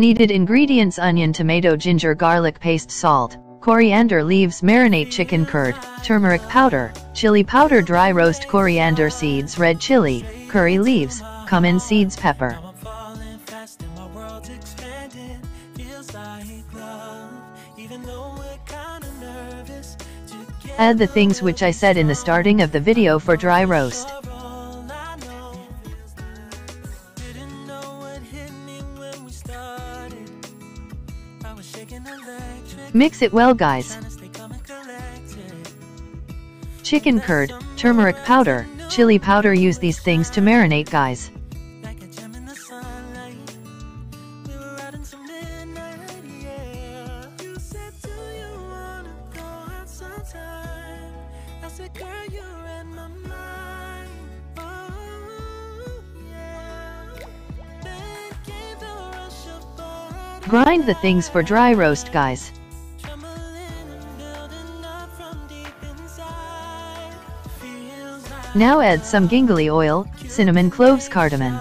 Needed ingredients onion tomato ginger garlic paste salt, coriander leaves marinate chicken curd, turmeric powder, chili powder dry roast coriander seeds red chili, curry leaves, cumin seeds pepper. Add the things which I said in the starting of the video for dry roast. Mix it well guys. Chicken curd, turmeric powder, chili powder use these things to marinate guys. Grind the things for dry roast guys. Now add some gingelly oil, cinnamon cloves cardamom.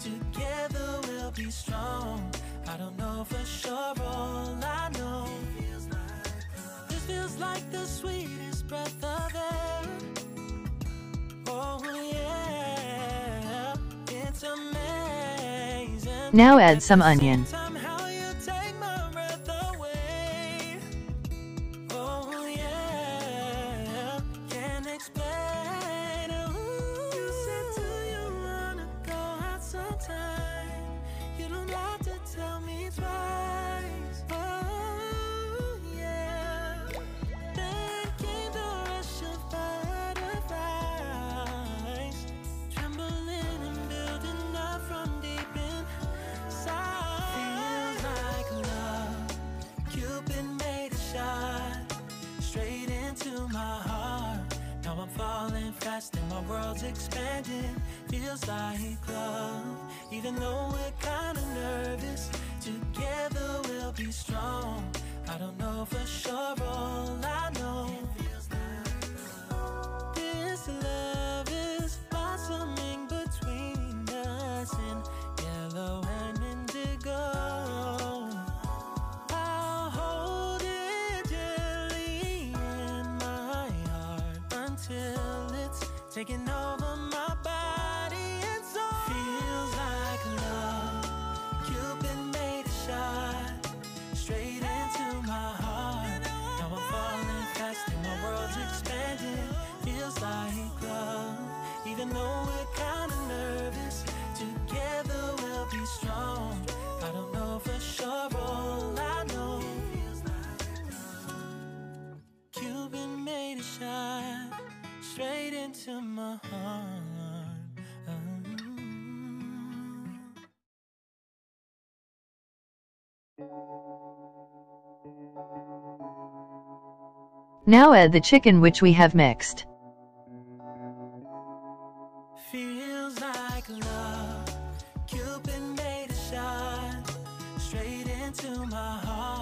Together we'll be strong. I don't know for Now add some onion. And expanding. Feels like love. Even though we're kinda nervous Together we'll be strong. I don't know for sure, all I know This love is blossoming between us In yellow and indigo. I'll Now add the chicken which we have mixed. Feels like love. Shot straight into my heart.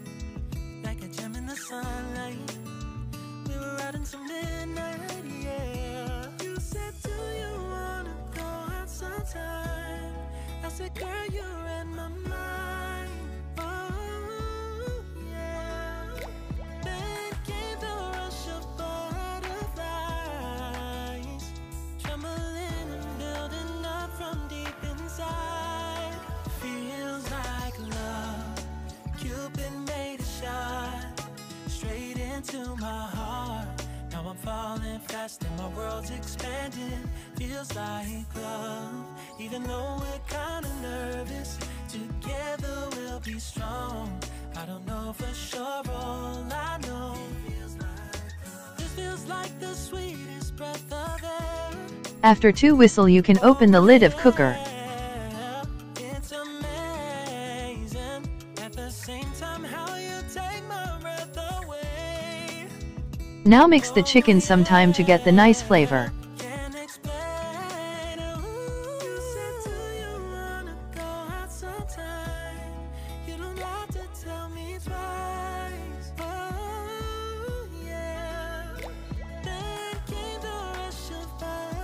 the sunlight. We were riding until midnight, my heart. Now I'm falling fast and my world's expanding. Feels like love, even though we're kinda nervous. Together we'll be strong. I don't know for sure, all I know. sweetest breath of air. After two whistle you can open the lid of cooker. Now mix the chicken some time to get the nice flavor.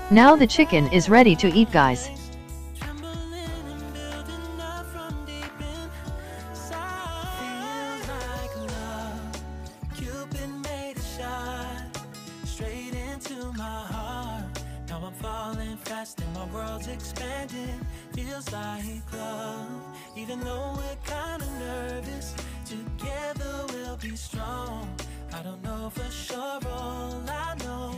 Now the chicken is ready to eat guys. Expanding. Feels like love. Even though we're kinda nervous, together we'll be strong. I don't know for sure, all I know.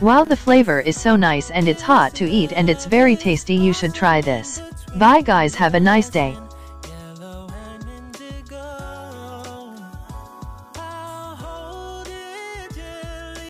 Wow the flavor is so nice and it's hot to eat and it's very tasty you should try this. Bye guys have a nice day.